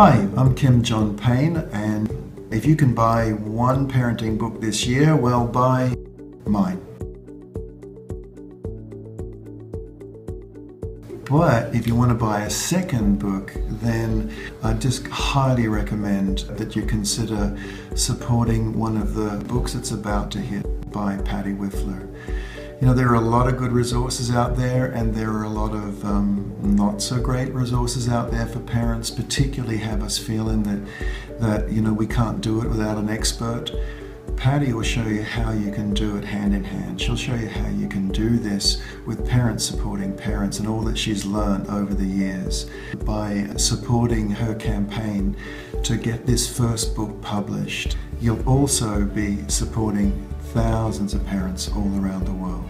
Hi, I'm Kim John Payne, and if you can buy one parenting book this year, well, buy mine. But if you want to buy a second book, then I just highly recommend that you consider supporting one of the books that's about to hit by Patty Wipfler. You know, there are a lot of good resources out there, and there are a lot of um, not so great resources out there for parents, particularly have us feeling that, that, you know, we can't do it without an expert. Patty will show you how you can do it hand in hand. She'll show you how you can do this with parents supporting parents and all that she's learned over the years by supporting her campaign to get this first book published. You'll also be supporting thousands of parents all around the world.